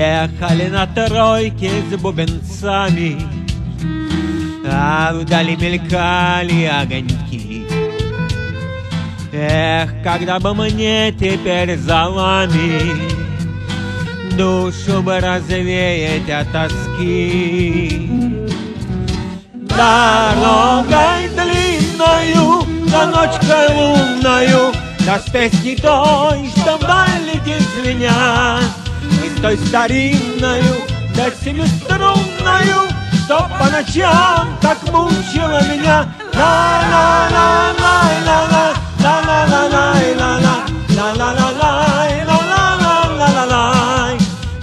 Ехали на тройке с бубенцами. А вдали мелькали огоньки. Эх, когда бы мне теперь за вами Душу бы развеять от тоски. Дорогой длинною, за ночкой лунною Да с песней той, что вдаль летит звеня И с той старинною, да семиструнною Что по ночам так мучила меня Ла-ла-ла-ла-ла-ла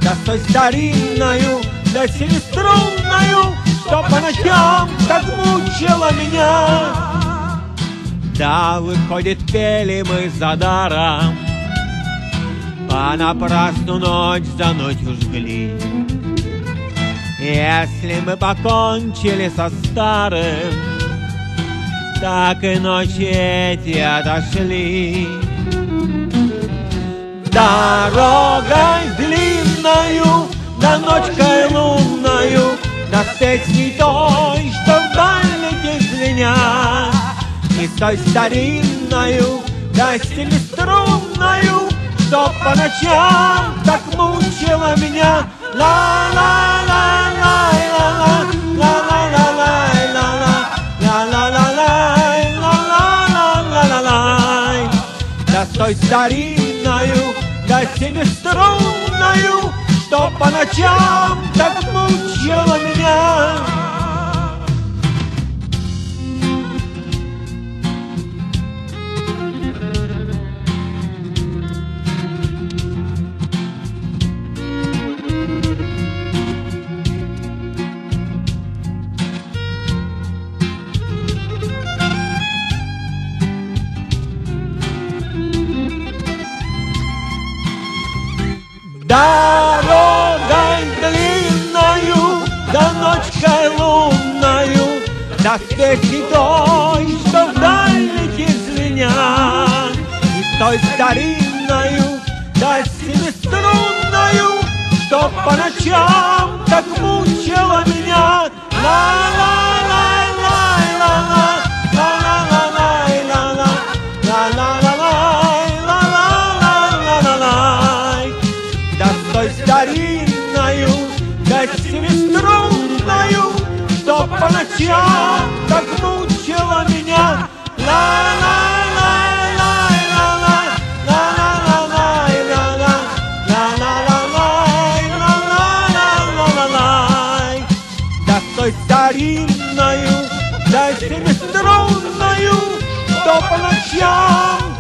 да с той старинною, да семиструнною, Что по ночам так мучила меня. Да, выходит, пели мы за даром, А напрасну ночь за ночью жгли. Если мы покончили со старым, Так и ночи эти отошли. Дорогой длинною, да ночкой лунною, Да с песней той, что вдаль летит звеня, И с той старинною, да семиструнною, Что по ночам так мучила меня. Ла-ла-ла-ла-ла-ла, ла-ла-ла-ла-ла-ла, ла-ла-ла-ла-ла-ла-ла-ла-ла. Да с той старинною, да семиструнною, Что по ночам так мучила меня. С песней той, что вдаль летит звеня, И той старинною, да семиструнною, Что по ночам так мучила меня. Ла-ла-ла-ла-ла-ла, ла-ла-ла-ла-ла-ла, ла-ла-ла-ла-ла-ла-ла-ла. Да с той Что по ночам той старинною, да семиструнною, Что по ночам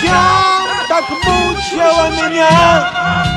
зачем так мучила меня?